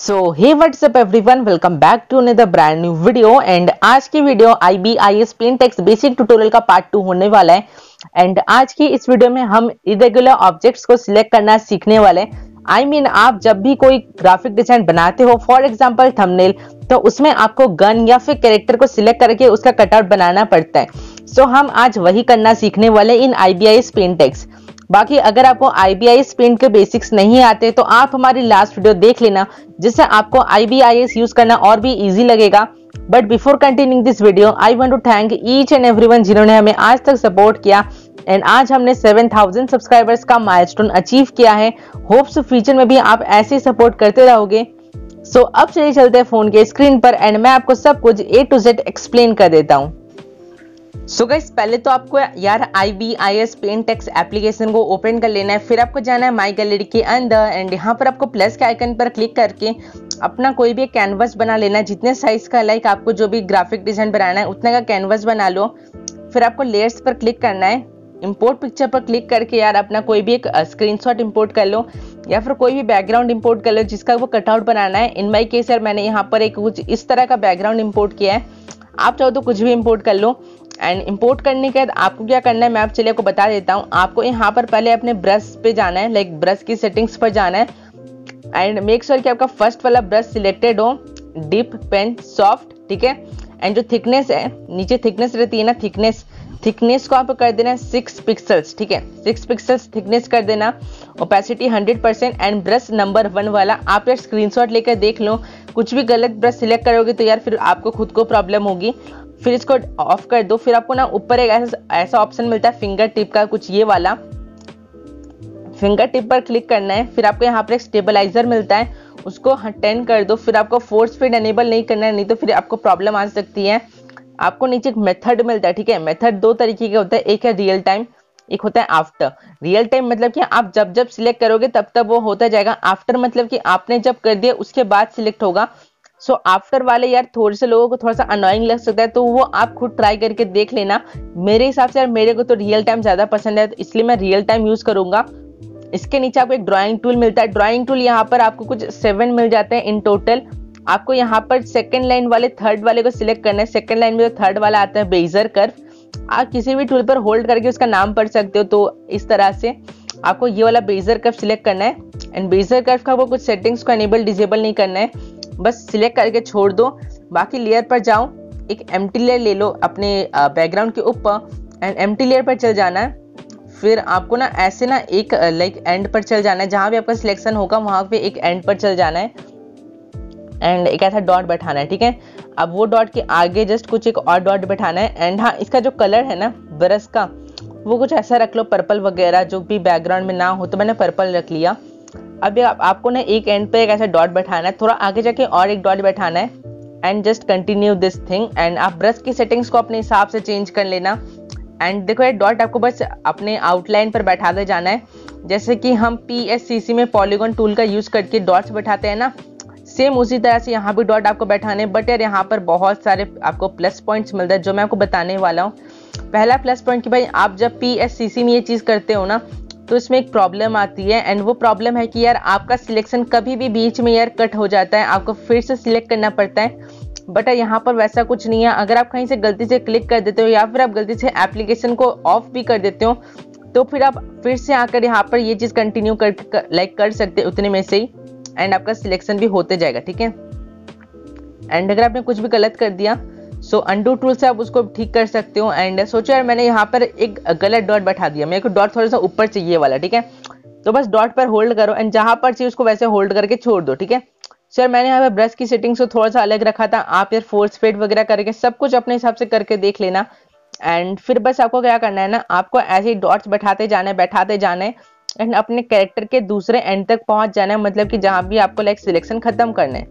So hey WhatsApp everyone welcome back to another brand new video and आज की video I B I S plane X basic tutorial का part two होने वाला है. And आज की इस वीडियो में हम इरेगुलर ऑब्जेक्ट्स को सिलेक्ट करना सीखने वाले हैं. आई I मीन mean, आप जब भी कोई ग्राफिक डिज़ाइन बनाते हो फॉर एग्ज़ाम्पल थंबनेल तो उसमें आपको गन या फिर कैरेक्टर को सिलेक्ट करके उसका कटआउट बनाना पड़ता है. सो so, हम आज वही करना सीखने वाले in I B I S paint X बाकी अगर आपको आईबीआईएस पेंट के बेसिक्स नहीं आते तो आप हमारी लास्ट वीडियो देख लेना जिससे आपको आईबीआईएस यूज़ करना और भी इजी लगेगा। But before continuing this video I want to thank each and everyone जिन्होंने हमें आज तक सपोर्ट किया। एंड आज हमने 7000 सब्सक्राइबर्स का माइलस्टोन अचीव किया है। होप्स फ्यूचर में भी आप ऐसे ही सपोर्ट करते रहोगे। सो so, अब चलिए चलते हैं फ़ोन के स्क्रीन पर एंड मैं आपको सब कुछ ए टू जेड एक्सप्लेन कर देता हूँ। सो so गाइस पहले तो आपको यार I B I S paint X application को ओपन कर लेना है, फिर आपको जाना है माई गैलरी के अंदर एंड यहाँ पर आपको प्लस के आइकन पर क्लिक करके अपना कोई भी कैनवस बना लेना है, जितने साइज़ का लाइक आपको जो भी ग्राफिक डिज़ाइन बनाना है, उतने का कैनवस बना लो। फिर आपको लेयर्स पर क्लिक करना है इम्पोर्ट पिक्चर पर क्लिक करके यार अपना कोई भी एक स्क्रीनशॉट इंपोर्ट कर लो, या फिर कोई भी बैकग्राउंड इंपोर्ट कर लो, जिसका वो कटआउट बनाना है। इन माई केस यार मैंने यहाँ पर एक कुछ इस तरह का बैकग्राउंड इंपोर्ट किया है। आप चाहो तो कुछ भी इंपोर्ट कर लो। एंड इंपोर्ट करने के बाद आपको क्या करना है? मैं आप चलिए आपको बता देता हूँ। आपको यहाँ पर पहले अपने ब्रश पे जाना है लाइक ब्रश की सेटिंग्स पर जाना है। एंड मेक श्योर कि आपका फ़र्स्ट वाला ब्रश सिलेक्टेड हो। डिप पेन सॉफ्ट ठीक है? एंड जो थिकनेस है, नीचे थिकनेस रहती है ना थिकनेस थिकनेस को आप कर देना सिक्स पिक्सल्स ठीक है? सिक्स पिक्सल्स थिकनेस कर देना। Opacity hundred percent and brush number one वाला। आप यार स्क्रीनशॉट लेकर देख लो। कुछ भी गलत ब्रश सिलेक्ट करोगे तो यार फिर आपको खुद को प्रॉब्लम होगी। फिर इसको ऑफ़ कर दो, फिर आपको ना ऊपर एक ऐसा ऐसा ऑप्शन मिलता है फिंगर टिप का कुछ ये वाला। फिंगर टिप पर क्लिक करना है, फिर आपको यहाँ पर एक स्टेबलाइजर मिलता है, उसको टेन कर दो, फिर आपको फोर्स फ़ीड एनेबल नहीं करना है, नहीं तो फिर आपको प्रॉब्लम आ सकती है। आपको नीचे एक मेथड मिलता है, ठीक है? मेथड दो तरीके के होता है, एक है रियल टाइम एक होता है आफ्टर रियल टाइम मतलब कि आप जब जब सिलेक्ट करोगे, तब तब वो होता जाएगा। आफ्टर मतलब कि आपने जब कर दिया, उसके बाद सिलेक्ट होगा। सो so, आफ्टर वाले यार थोड़े से लोगों को थोड़ा सा अनोइंग लग सकता है तो वो आप खुद ट्राई करके देख लेना। मेरे हिसाब से यार मेरे को तो रियल टाइम ज़्यादा पसंद है तो इसलिए मैं रियल टाइम यूज़ करूँगा। इसके नीचे आपको एक ड्राइंग टूल मिलता है। ड्राइंग टूल यहाँ पर आपको कुछ सेवन मिल जाते हैं इन टोटल आपको यहाँ पर सेकेंड लाइन वाले थर्ड वाले को सिलेक्ट करना है। सेकेंड लाइन में जो थर्ड वाला आता है बेजर कर्व आप किसी भी टूल पर होल्ड करके उसका नाम पढ़ सकते हो तो इस तरह से आपको ये वाला बेजर कर्व सिलेक्ट करना है। एंड बेजर कर्व का वो कुछ सेटिंग्स को एनेबल डिजेबल नहीं करना है। बस सिलेक्ट करके छोड़ दो। बाकी लेयर पर जाओ। एक एम लेयर ले लो अपने बैकग्राउंड के ऊपर। एंड एम लेयर पर चल जाना है। फिर आपको ना ऐसे ना एक लाइक एंड पर चल जाना है। जहाँ भी आपका सिलेक्शन होगा, वहाँ पे एक एंड पर चल जाना है। एंड एक ऐसा डॉट बैठाना है, ठीक है? अब वो डॉट के आगे जस्ट कुछ एक और डॉट बैठाना है। एंड हाँ इसका जो कलर है ना, ब्रश का, वो कुछ ऐसा रख लो पर्पल वगैरह, जो भी बैकग्राउंड में ना हो तो मैंने पर्पल रख लिया। अब आप, आपको ना एक एंड पे एक ऐसा डॉट बैठाना है। थोड़ा आगे जाके और एक डॉट बैठाना है। And just continue this thing and आप ब्रश की सेटिंग्स को अपने हिसाब से चेंज कर लेना। एंड देखो ये डॉट आपको बस अपने आउटलाइन पर बैठा दे जाना है। जैसे कि हम पीएससीसी में पॉलीगॉन टूल का यूज़ करके डॉट्स बैठाते हैं ना। सेम उसी तरह से यहाँ भी डॉट आपको बैठाने बट यार यहाँ पर बहुत सारे आपको प्लस पॉइंट्स मिलते हैं जो मैं आपको बताने वाला हूँ। पहला प्लस पॉइंट कि भाई आप जब पीएससीसी में ये चीज़ करते हो ना तो इसमें एक प्रॉब्लम आती है एंड वो प्रॉब्लम है कि यार आपका सिलेक्शन कभी भी बीच में यार कट हो जाता है, आपको फिर से सिलेक्ट करना पड़ता है। बट यहाँ पर वैसा कुछ नहीं है। अगर आप कहीं से गलती से क्लिक कर देते हो या फिर आप गलती से एप्लीकेशन को ऑफ़ भी कर देते हो तो फिर आप फिर से आकर यहाँ पर ये चीज़ कंटिन्यू कर लाइक कर सकते उतने में से ही एंड आपका सिलेक्शन भी होते जाएगा, ठीक है? एंड अगर आपने कुछ भी गलत कर दिया सो अंडू टूल से आप उसको ठीक कर सकते हो। एंड सोचो यार, मैंने यहाँ पर एक गलत डॉट बैठा दिया। मेरे को डॉट थोड़ा सा ऊपर चाहिए वाला, ठीक है? तो बस डॉट पर होल्ड करो। एंड जहाँ पर चाहिए उसको वैसे होल्ड करके छोड़ दो, ठीक है? सर मैंने यहाँ पर ब्रश की सेटिंग्स को थोड़ा सा अलग रखा था। आप यार फोर्स फेड वगैरह करके सब कुछ अपने हिसाब से करके देख लेना। एंड फिर बस आपको क्या करना है ना, आपको ऐसे ही डॉट्स बैठाते जाना है बैठाते जाना है एंड अपने कैरेक्टर के दूसरे एंड तक पहुँच जाना है। मतलब कि जहाँ भी आपको लाइक सिलेक्शन खत्म करना है।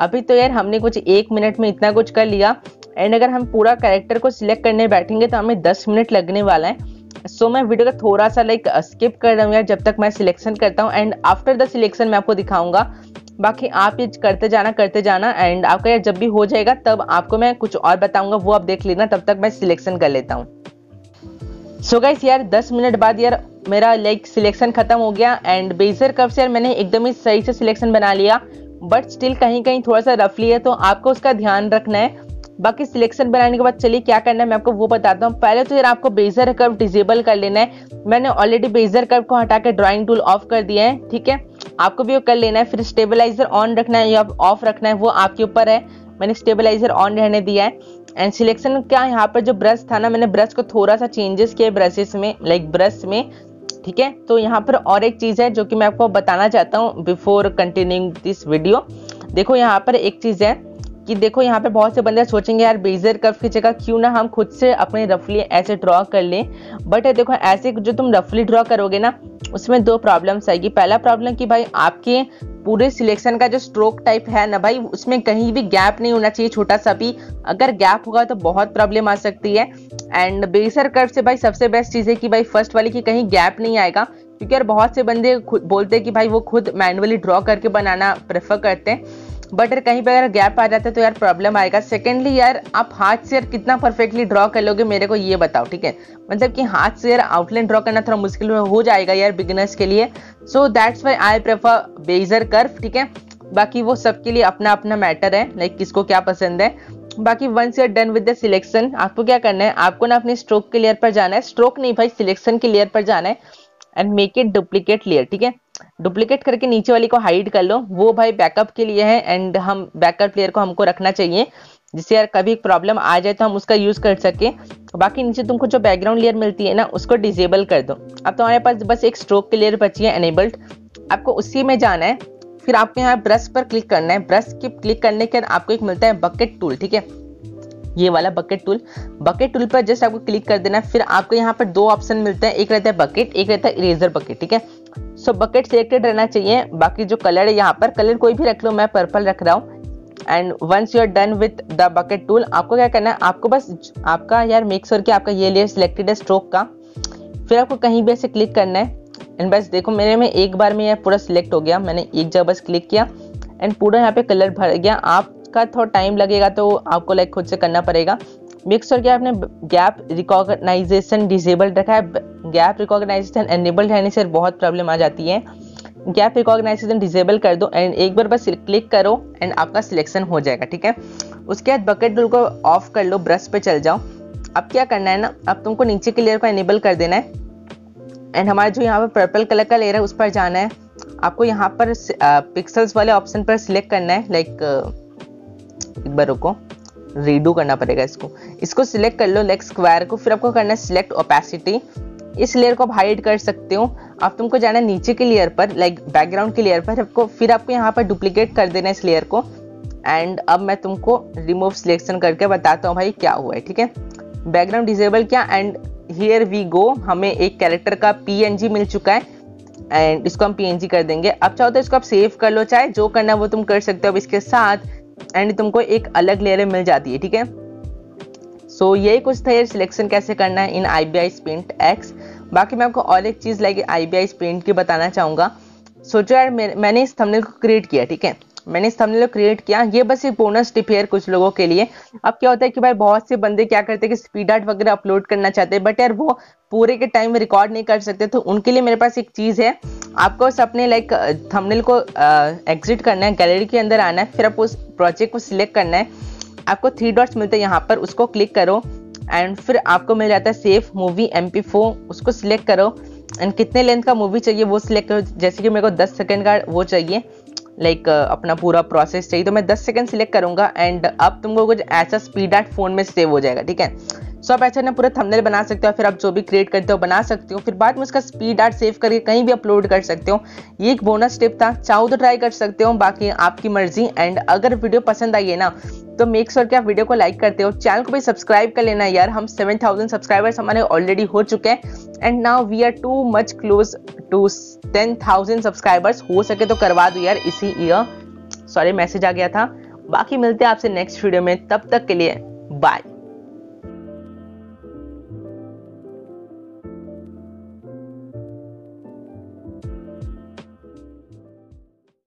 अभी तो यार हमने कुछ एक मिनट में इतना कुछ कर लिया। एंड अगर हम पूरा कैरेक्टर को सिलेक्ट करने बैठेंगे तो हमें दस मिनट लगने वाला है। सो so, मैं वीडियो का थोड़ा सा लाइक स्किप कर रहा हूँ यार जब तक मैं सिलेक्शन करता हूँ। एंड आफ्टर द सिलेक्शन मैं आपको दिखाऊँगा। बाकी आप ये करते जाना करते जाना। एंड आपका यार जब भी हो जाएगा तब आपको मैं कुछ और बताऊँगा। वो आप देख लेना तब तक मैं सिलेक्शन कर लेता हूँ। सो so गाइस यार 10 मिनट बाद यार मेरा लाइक सिलेक्शन खत्म हो गया। एंड बेजर कब से यार मैंने एकदम ही सही से सिलेक्शन बना लिया। बट स्टिल कहीं कहीं थोड़ा सा रफली है तो आपको उसका ध्यान रखना है। बाकी सिलेक्शन बनाने के बाद चलिए क्या करना है, मैं आपको वो बताता हूँ। पहले तो यार आपको बेजर कर्व डिजेबल कर लेना है। मैंने ऑलरेडी बेजर कर्व को हटा के ड्रॉइंग टूल ऑफ़ कर दिया है, ठीक है? आपको भी वो कर लेना है, फिर स्टेबलाइजर ऑन रखना है, या ऑफ़ रखना है, वो आपके ऊपर है। मैंने स्टेबलाइजर ऑन रहने दिया है। एंड सिलेक्शन क्या, यहाँ पर जो ब्रश था ना, मैंने ब्रश को थोड़ा सा चेंजेस किया ब्रशेस में लाइक ब्रश में, ठीक है? तो यहाँ पर और एक चीज़ है, जो कि मैं आपको बताना चाहता हूँ बिफोर कंटिन्यूइंग दिस वीडियो देखो, यहाँ पर एक चीज़ है। कि देखो, यहाँ पे बहुत से बंदे सोचेंगे, यार बेजर कर्व की जगह क्यों ना हम खुद से अपने रफली ऐसे ड्रॉ कर लें? बट देखो, ऐसे जो तुम रफली ड्रॉ करोगे ना, उसमें दो प्रॉब्लम्स आएगी। पहला प्रॉब्लम कि भाई, आपके पूरे सिलेक्शन का जो स्ट्रोक टाइप है ना भाई, उसमें कहीं भी गैप नहीं होना चाहिए, छोटा सा भी। अगर गैप होगा तो बहुत प्रॉब्लम आ सकती है। एंड बेसर कर्व से भाई, सबसे बेस्ट चीज़ है कि भाई फ़र्स्ट वाली की कहीं गैप नहीं आएगा। क्योंकि यार, बहुत से बंदे बोलते हैं कि भाई, वो खुद मैनुअली ड्रॉ करके बनाना प्रेफर करते हैं। बट अगर कहीं पर अगर गैप आ जाता है तो यार प्रॉब्लम आएगा। सेकेंडली यार, आप हाथ से यार कितना परफेक्टली ड्रॉ कर लोगे मेरे को ये बताओ, ठीक है? मतलब कि हाथ से यार आउटलाइन ड्रॉ करना थोड़ा मुश्किल हो जाएगा यार बिगिनर्स के लिए। So that's why I prefer bezier curve ठीक है? बाकी वो सबके लिए अपना अपना मैटर है लाइक किसको क्या पसंद है। बाकी once you're done with the selection आपको क्या करना है? आपको ना अपने स्ट्रोक के लेयर पर जाना है। स्ट्रोक नहीं भाई सिलेक्शन के लेयर पर जाना है। And make it duplicate layer ठीक है? डुप्लीकेट करके नीचे वाली को हाइड कर लो। वो भाई बैकअप के लिए है एंड हम बैकअप लेयर को हमको रखना चाहिए, जिससे यार कभी प्रॉब्लम आ जाए तो हम उसका यूज़ कर सके। बाकी नीचे तुमको जो बैकग्राउंड लेयर मिलती है ना, उसको डिजेबल कर दो। अब तुम्हारे पास बस एक स्ट्रोक की लेयर बची है एनेबल्ड आपको उसी में जाना है। फिर आपको यहाँ ब्रश पर क्लिक करना है। ब्रश के क्लिक करने के बाद आपको एक मिलता है बकेट टूल ठीक है? ये वाला बकेट टूल बकेट टूल पर जस्ट आपको क्लिक कर देना फिर आपको यहाँ पर दो ऑप्शन मिलते हैं। एक रहता है बकेट एक रहता है इरेजर बकेट ठीक है? सो बकेट सिलेक्टेड रहना चाहिए। बाकी जो कलर है यहाँ पर कलर कोई भी रख लो, मैं पर्पल रख रहा हूँ। And once you are done with the bucket tool आपको क्या करना है? आपको बस आपका यार मेक श्योर कि आपका ये लेयर सिलेक्टेड है स्ट्रोक का। फिर आपको कहीं भी ऐसे क्लिक करना है। एंड बस देखो, मेरे में एक बार में यह पूरा सिलेक्ट हो गया। मैंने एक जगह बस क्लिक किया। एंड पूरा यहाँ पे कलर भर गया। आपका थोड़ा टाइम लगेगा तो आपको लाइक खुद से करना पड़ेगा। मेक श्योर कि आपने गैप रिकॉग्नाइजेशन डिसेबल रखा है। गैप रिकॉग्नाइजेशन एनेबल्ड रहने से बहुत प्रॉब्लम आ जाती है। गैप रिकॉग्नाइजेशन डिसेबल कर दो एंड एक बार बस क्लिक करो एंड आपका सिलेक्शन हो जाएगा, ठीक है? उसके बाद बकेट टूल को ऑफ़ कर लो ब्रश पे चल जाओ। अब क्या करना है ना? अब तुमको नीचे के लेयर को एनेबल कर देना है। एंड हमारा जो यहाँ पर पर्पल कलर का लेयर है, उस पर जाना है। आपको यहाँ पर पिक्सल्स वाले ऑप्शन पर सिलेक्ट करना है लाइक एक बार रुको। रीडू करना पड़ेगा इसको। इसको सिलेक्ट कर लो लेग स्क्वायर को, फिर आपको करना है सिलेक्ट ओपेसिटी इस लेयर को आप हाइड कर सकते हो। अब तुमको जाना है नीचे के लेयर पर लाइक बैकग्राउंड के लेयर पर आपको, फिर आपको यहाँ पर डुप्लीकेट कर देना है इस लेयर को। एंड अब मैं तुमको रिमूव सिलेक्शन करके बताता हूँ भाई क्या हुआ है, ठीक है? बैकग्राउंड डिजेबल क्या एंड हियर वी गो हमें एक कैरेक्टर का पी मिल चुका है। एंड इसको हम पी कर देंगे। अब चाहो तो इसको आप सेव कर लो, चाहे जो करना है वो तुम कर सकते हो। अब इसके साथ एंड तुमको एक अलग लेयर मिल जाती है ठीक है? सो so, यही कुछ था यार सिलेक्शन कैसे करना है इन आई बी आई स्पेंट एक्स बाकी मैं आपको और एक चीज़ लाइक आई बी आई स्पेंट की बताना चाहूँगा। सोचो यार मैंने इस थंबनेल को क्रिएट किया ठीक है? मैंने इस थंबनेल को क्रिएट किया। ये बस एक बोनस टिप है कुछ लोगों के लिए। अब क्या होता है कि भाई बहुत से बंदे क्या करते हैं कि स्पीड आर्ट वगैरह अपलोड करना चाहते हैं बट यार वो पूरे के टाइम में रिकॉर्ड नहीं कर सकते तो उनके लिए मेरे पास एक चीज़ है। आपको बस अपने लाइक थंबनेल को एग्जिट करना है गैलरी के अंदर आना है, फिर आपको उस प्रोजेक्ट को सिलेक्ट करना है। आपको थ्री डॉट्स मिलते हैं यहाँ पर, उसको क्लिक करो एंड फिर आपको मिल जाता है सेफ़ मूवी एम पी उसको सिलेक्ट करो। एंड कितने लेंथ का मूवी चाहिए वो सिलेक्ट करो। जैसे कि मेरे को 10 सेकंड का वो चाहिए। लाइक like, uh, अपना पूरा प्रोसेस चाहिए तो मैं 10 सेकंड सिलेक्ट करूँगा एंड अब तुमको कुछ ऐसा स्पीड एट फ़ोन में सेव हो जाएगा ठीक है? सो आप ऐसा ना पूरा थंबनेल बना सकते हो फिर आप जो भी क्रिएट करते हो बना सकते हो फिर बाद में उसका स्पीड आर्ट सेव करके कहीं भी अपलोड कर सकते हो। ये एक बोनस टिप था चाहो तो ट्राई कर सकते हो बाकी आपकी मर्ज़ी एंड अगर वीडियो पसंद आई है ना तो मेक श्योर कि आप वीडियो को लाइक करते हो। चैनल को भी सब्सक्राइब कर लेना यार। हम सेवन थाउज़ेंड सब्सक्राइबर्स हमारे ऑलरेडी हो चुके हैं। And now we are too much close to ten thousand subscribers हो सके तो करवा दो यार इसी ईयर सॉरी मैसेज आ गया था। बाकी मिलते हैं आपसे नेक्स्ट वीडियो में। तब तक के लिए बाय